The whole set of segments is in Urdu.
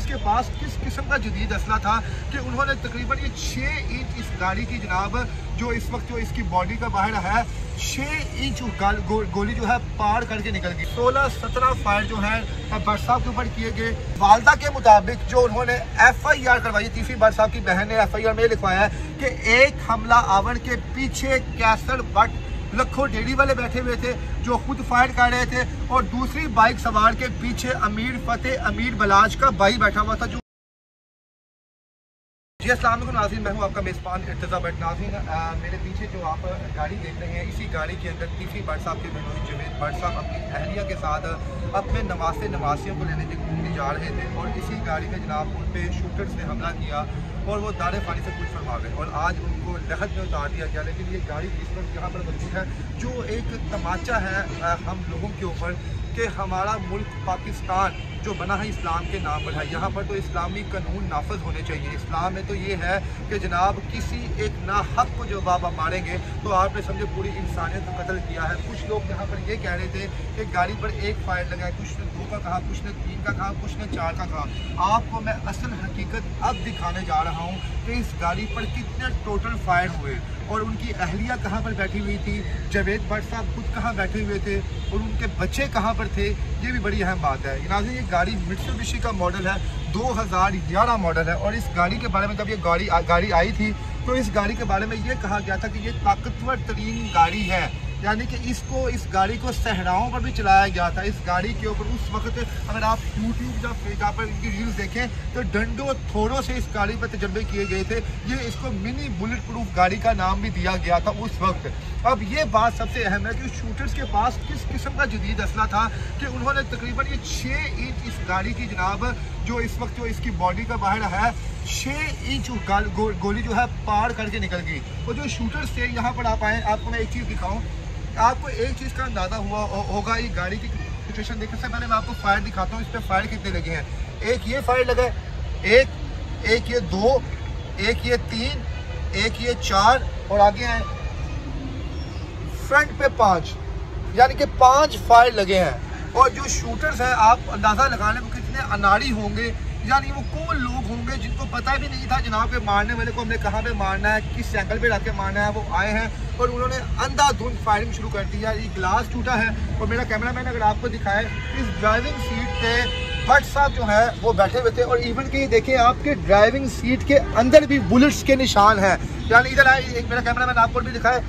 ملزمین کے پاس کس قسم کا جدید اسلحہ تھا کہ انہوں نے تقریباً یہ چھ انچ اس گاڑی کی جناب، جو اس وقت جو اس کی باڈی کا باہر ہے، چھ انچ گولی جو ہے پار کر کے نکل گئی۔ سولہ سترہ فائر جو ہیں برس صاحب کے اوپر کیے گئے۔ والدہ کے مطابق جو انہوں نے ایف آئی آر کروائی، تیسری برس صاحب کی بہن نے ایف آئی آر میں لکھوایا ہے کہ ایک حملہ آور کے پیچھے کیسر بٹ لکھوں ڈیری والے بیٹھے ہوئے تھے جو خود فائر کر رہے تھے اور دوسری بائک سوار کے پیچھے امیر فتح امیر بلاج کا بھائی بیٹھا ہوا تھا جو جی السلام علیکم ناظرین، میں ہوں آپ کا میزبان ارتضا بٹ ناظرین۔ میرے پیچھے جو آپ گاڑی دیکھ رہے ہیں، اسی گاڑی کے اندر ٹی سی بٹ صاحب کے بنوئی جمید بٹ صاحب اپنی اہلیہ کے ساتھ اپنے نواسے نواسیوں کو لینے کے گھومنے جا رہے تھے اور اسی گاڑی میں جناب ان پہ شوٹرز نے حملہ کیا اور وہ دارے فانی سے کچھ فرما گئے اور آج ان کو لہد میں اتار دیا گیا، لیکن یہ گاڑی اس وقت یہاں پر موجود ہے، جو ایک تماچا ہے ہم لوگوں کے اوپر کہ ہمارا ملک پاکستان جو بنا ہے اسلام کے نام پر ہے۔ یہاں پر تو اسلامی قانون نافذ ہونے چاہیے۔ اسلام میں تو یہ ہے کہ جناب کسی ایک ناحق کو جب آپ ماریں گے تو آپ نے سمجھے پوری انسانیت کو قتل کیا ہے۔ کچھ لوگ یہاں پر یہ کہہ رہے تھے کہ گاڑی پر ایک فائر لگا کچھ نے دو کا کہا، کچھ نے تین کا کہا، کچھ نے چار کا کہا۔ آپ کو میں اصل حقیقت اب دکھانے جا رہا ہوں کہ اس گاڑی پر کتنے ٹوٹل فائر ہوئے اور ان کی اہلیہ کہاں پر بیٹھی ہوئی تھی، جاوید بٹ صاحب خود کہاں بیٹھے ہوئے تھے اور ان کے بچے کہاں پر تھے، یہ بھی بڑی اہم بات ہے۔ ناظرین یہ گاڑی مٹسوبشی کا ماڈل ہے، دو ہزار گیارہ ماڈل ہے۔ اور اس گاڑی کے بارے میں جب یہ گاڑی گاڑی آئی تھی، تو اس گاڑی کے بارے میں یہ کہا گیا تھا کہ یہ طاقتور ترین گاڑی ہے۔ یعنی کہ اس کو، اس گاڑی کو صحراؤں پر بھی چلایا گیا تھا۔ اس گاڑی کے اوپر اس وقت اگر آپ یوٹیوب یا جہاں پر ان کی ریلز دیکھیں، تو ڈنڈو تھوڑوں سے اس گاڑی پر تجربے کیے گئے تھے۔ یہ اس کو منی بلٹ پروف گاڑی کا نام بھی دیا گیا تھا اس وقت۔ اب یہ بات سب سے اہم ہے کہ شوٹرز کے پاس کس قسم کا جدید اسلحہ تھا کہ انہوں نے تقریباً یہ چھ انچ اس گاڑی کی جناب، جو اس وقت جو اس کی باڈی کا باہر ہے، چھ انچ گولی جو ہے پار کر کے نکل گئی۔ اور جو شوٹرز تھے، یہاں پر آپ آئیں، آپ کو میں ایک چیز دکھاؤں۔ آپ کو ایک چیز کا اندازہ ہوا ہوگا یہ گاڑی کی سچویشن دیکھنے سے پہلے میں آپ کو فائر دکھاتا ہوں، اس پہ فائر کتنے لگے ہیں؟ ایک یہ فائر لگا ہے، ایک ایک یہ دو، ایک یہ تین، ایک یہ چار، اور آگے ہیں۔ فرنٹ پہ پانچ یعنی کہ پانچ فائر لگے ہیں۔ اور جو شوٹرز ہیں، آپ اندازہ لگانے وہ کتنے اناڑی ہوں گے یعنی وہ کون لوگ ہوں گے جن کو پتہ بھی نہیں تھا جناب پہ مارنے والے کو ہم نے کہاں پہ مارنا ہے، کس سینکل پہ رکھ کے مارنا ہے، وہ آئے ہیں۔ اور انہوں نے اندھا دھند فائرنگ شروع کر دی یار یہ گلاس ٹوٹا ہے اور میرا کیمرہ مین اگر آپ کو دکھائے، اس ڈرائیونگ سیٹ پہ بٹ صاحب جو ہے وہ بیٹھے ہوئے تھے اور ایون کہ یہ دیکھیں آپ کے ڈرائیونگ سیٹ کے اندر بھی بلٹس کے نشان ہیں۔ یعنی ادھر آئے میرا کیمرہ مین آپ کو بھی دکھائے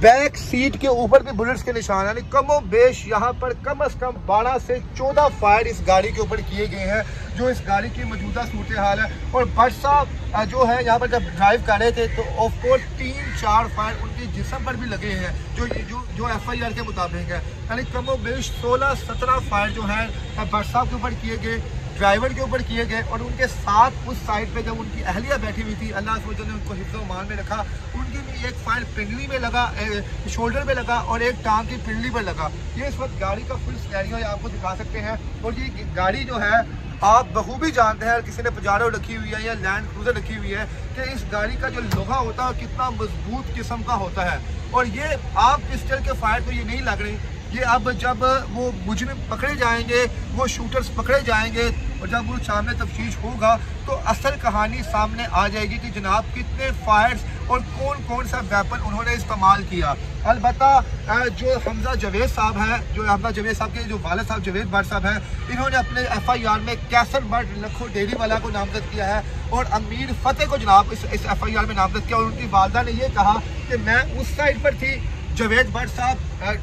بیک سیٹ کے اوپر بھی بلٹس کے نشان یعنی کم و بیش یہاں پر کم از کم بارہ سے چودہ فائر اس گاڑی کے اوپر کیے گئے ہیں، جو اس گاڑی کی موجودہ صورتحال ہے۔ اور بٹ صاحب جو ہے یہاں پر جب ڈرائیو کر رہے تھے، تو آف کورس تین چار فائر ان کے جسم پر بھی لگے ہیں، جو جو ایف آئی آر کے مطابق ہے یعنی کم و بیش سولہ سترہ فائر جو ہیں بٹ صاحب کے اوپر کیے گئے۔ ڈرائیور کے اوپر کیے گئے اور ان کے ساتھ اس سائٹ پہ جب ان کی اہلیہ بیٹھی ہوئی تھی، اللہ سوچل نے ان کو حفظ و مان میں رکھا، ان کی بھی ایک فائل پنڈلی میں لگا شولڈر میں لگا اور ایک ٹانگ کی پنڈلی پر لگا۔ یہ اس وقت گاڑی کا فل سینیریو ہے، آپ کو دکھا سکتے ہیں۔ اور یہ گاڑی جو ہے، آپ بخوبی جانتے ہیں، کسی نے پجارو رکھی ہوئی ہے یا لینڈ کروزر رکھی ہوئی ہے، کہ اس گاڑی کا جو لوہا ہوتا ہے، کتنا مضبوط قسم کا ہوتا ہے۔ اور یہ آپ پسٹل کے فائر تو یہ نہیں لگ رہی یہ اب جب وہ مجرم پکڑے جائیں گے، وہ شوٹرز پکڑے جائیں گے اور جب وہ سامنے تفتیش ہوگا تو اصل کہانی سامنے آ جائے گی کہ جناب کتنے فائرز اور کون کون سا ویپن انہوں نے استعمال کیا۔ البتہ جو حمزہ جوید صاحب ہیں، جو حمزہ جوید صاحب کے جو والد صاحب، جوید بھر صاحب ہیں، انہوں نے اپنے ایف آئی آر میں کیسر بٹ لکھو ڈیری والا کو نامزد کیا ہے اور امیر فتح کو جناب اس ایف آئی آر میں نامزد کیا اور ان کی والدہ نے یہ کہا کہ میں اس سائڈ پر تھی جوید بٹ صاحب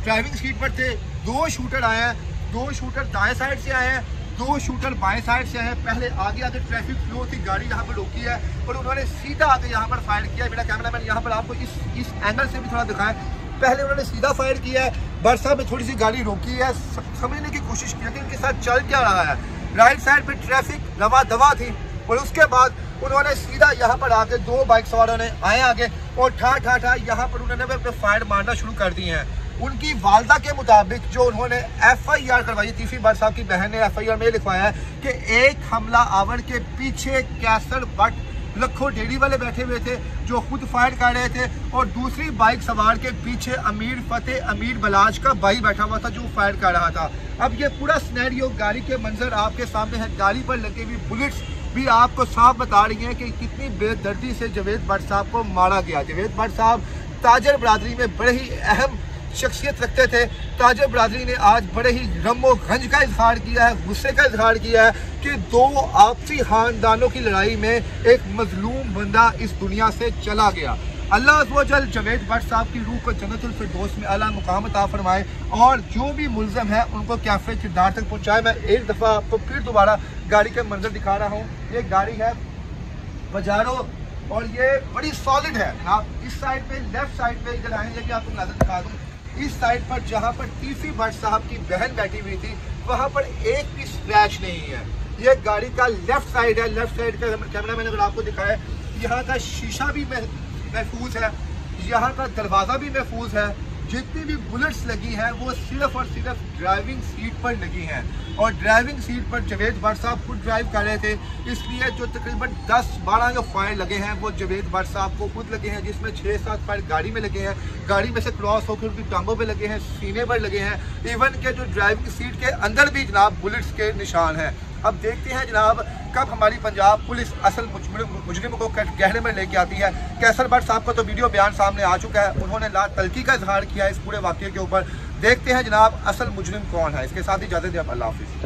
ڈرائیونگ سیٹ پر تھے۔ دو شوٹر آئے ہیں۔ دو شوٹر دائیں سائڈ سے آئے ہیں۔ دو شوٹر بائیں سائڈ سے ہیں۔ پہلے آگے آگے ٹریفک فلو تھی، گاڑی یہاں پر روکی ہے۔ اور انہوں نے سیدھا آگے یہاں پر فائر کیا۔ ہے میرا کیمرہ مین یہاں پر آپ کو اس اس اینگل سے بھی تھوڑا دکھائیں۔ پہلے انہوں نے سیدھا فائر کیا ہے۔ بٹ صاحب نے تھوڑی سی گاڑی روکی ہے۔ سمجھنے کی کوشش کی کہ ان کے ساتھ چل کیا رہا ہے۔ رائٹ سائڈ پہ ٹریفک روا دوا تھی۔ اور اس کے بعد انہوں نے سیدھا یہاں پر آ دو بائک سواروں نے آئے آگے اور ٹھا ٹھا ٹھا یہاں پر انہوں نے اپنے فائر مارنا شروع کر دی ہیں۔ ان کی والدہ کے مطابق جو انہوں نے ایف آئی آر کروائی تیفی بار صاحب کی بہن نے ایف آئی آر میں لکھوایا ہے کہ ایک حملہ آور کے پیچھے کیسر بٹ لکھو ڈیڑی والے بیٹھے ہوئے تھے جو خود فائر کر رہے تھے اور دوسری بائک سوار کے پیچھے امیر فتح، امیر بلاج کا بھائی بیٹھا ہوا تھا جو فائر کر رہا تھا۔ اب یہ پورا سنیریو گاڑی کے منظر آپ کے سامنے ہے، گاڑی پر لگے ہوئی بلٹس بھی آپ کو صاف بتا رہی ہیں کہ کتنی بے دردی سے جاوید بٹ صاحب کو مارا گیا۔ جاوید بٹ صاحب تاجر برادری میں بڑے ہی اہم شخصیت رکھتے تھے۔ تاجر برادری نے آج بڑے ہی رم و گنج کا اظہار کیا ہے، غصے کا اظہار کیا ہے کہ دو آپسی خاندانوں کی لڑائی میں ایک مظلوم بندہ اس دنیا سے چلا گیا۔ اللہ جل جوید بٹ صاحب کی روح کو جنت الفردوس میں اللہ مقام عطا فرمائے اور جو بھی ملزم ہے ان کو کیفے کردار تک پہنچائے۔ میں ایک دفعہ آپ کو پھر دوبارہ گاڑی کا منظر دکھا رہا ہوں۔ یہ گاڑی ہے بجارو اور یہ بڑی سالڈ ہے۔ آپ اس سائڈ پہ لیفٹ سائڈ پہ ادھر آئیں گے کہ آپ کو نظر دکھا دوں۔ اس سائڈ پر جہاں پر ٹی سی بٹ صاحب کی بہن بیٹھی ہوئی تھی، وہاں پر ایک بھی سکریچ نہیں ہے۔ یہ گاڑی کا لیفٹ سائڈ ہے۔ لیفٹ سائڈ کا کیمرہ میں نے اگر آپ کو دکھایا ہے یہاں کا شیشہ بھی میں محفوظ ہے۔ یہاں کا دروازہ بھی محفوظ ہے۔ جتنی بھی بلٹس لگی ہیں، وہ صرف اور صرف ڈرائیونگ سیٹ پر لگی ہیں۔ اور ڈرائیونگ سیٹ پر جوید بھر صاحب خود ڈرائیو کر رہے تھے۔ اس لیے جو تقریباً دس بارہ جو فائر لگے ہیں، وہ جوید بھر صاحب کو خود لگے ہیں، جس میں چھ سات فائر گاڑی میں لگے ہیں۔ گاڑی میں سے کراس ہو کے ان کی ٹانگوں پہ لگے ہیں، سینے پر لگے ہیں۔ ایون کہ جو ڈرائیونگ سیٹ کے اندر بھی جناب بلٹس کے نشان ہیں۔ اب دیکھتے ہیں جناب کب ہماری پنجاب پولیس اصل مجرم کو گہرے میں لے کے آتی ہے۔ کیسر بٹ صاحب کا تو ویڈیو بیان سامنے آ چکا ہے۔ انہوں نے لا تلقی کا اظہار کیا ہے اس پورے واقعے کے اوپر۔ دیکھتے ہیں جناب اصل مجرم کون ہے۔ اس کے ساتھ اجازت دیں اللہ حافظ۔